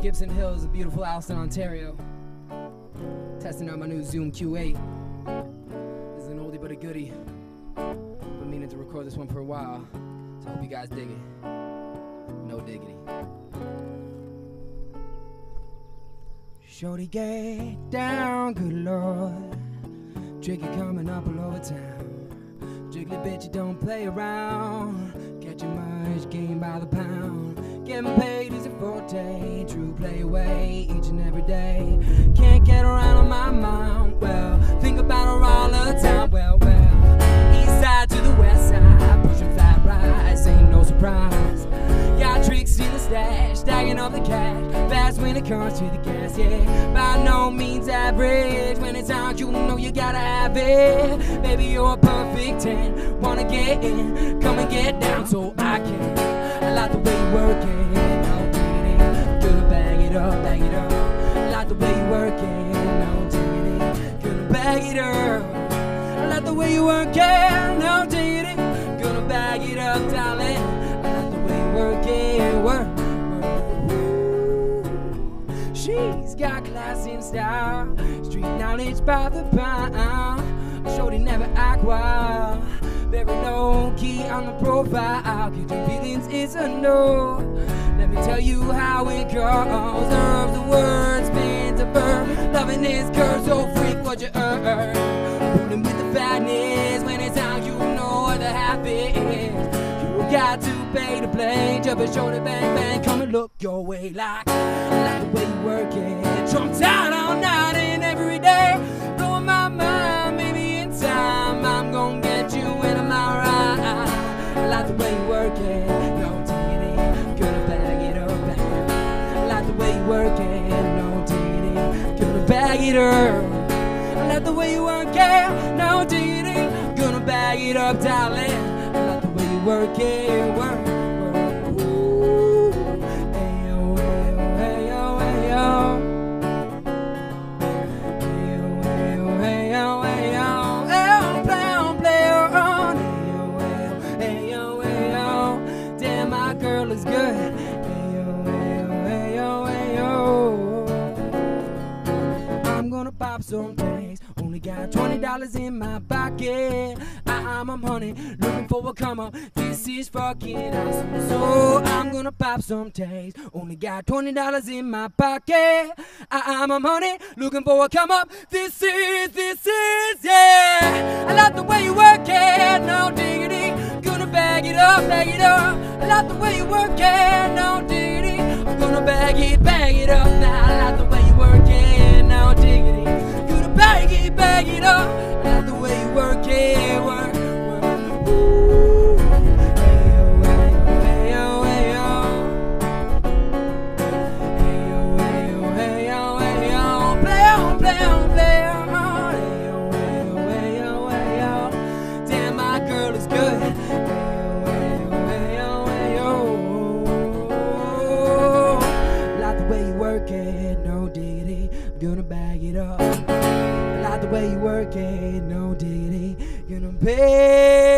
Gibson Hills, a beautiful Alliston, Ontario. Testing out my new Zoom Q8. This is an oldie but a goodie. Been meaning to record this one for a while, so I hope you guys dig it. No diggity. Shorty get down, good lord. Tricky coming up all over town. Jiggly bitch, you don't play around. Catching much game by the pound. Getting paid is a forte. True play away each and every day. Can't get around on my mind. Well, think about her all the time. Well, well. East side to the west side. Pushing flat rise. Ain't no surprise. Got tricks in the stash. Stacking up the cash. Fast when it comes to the gas. Yeah. By no means average. When it's out, you know you gotta have it. Baby, you're a perfect 10. Wanna get in. Come and get down so I can. I like the way you work it. No diggity. Gonna bag it up, bag it up. I like the way you work it. No diggity. Gonna bag it up. I like the way you work it. No diggity. Gonna bag it up, darling. I like the way you work it. Work. She's got class and style. Street knowledge by the pound. Shorty never act wild. Key on the profile. Catching feelings is a no. Let me tell you how it goes. Observe the words, spin the verb. Loving is girl, so freak what you earn. Rolling with the fatness. When it's out, you know what the half is. You got to pay to play. Jump a shoulder, bang, bang. Come and look your way like, like it. No diggity, gonna bag it up. I like the way you work it. No diggity, gonna bag it up, darling. I like the way you work it. Work. Some tags. Only got twenty dollars in my pocket. I'm a money, looking for a come up. This is fucking awesome. So I'm gonna pop some tags. Only got twenty dollars in my pocket. I'm a money, looking for a come up. This is, this is, yeah. I like the way you work it, no diggity. Gonna bag it up, bag it up. I like the way you work it, no diggity. I'm gonna bag it, bag it up work it, no diggity. I'm gonna bag it up. Like the way you work it, no diggity. Gonna pay.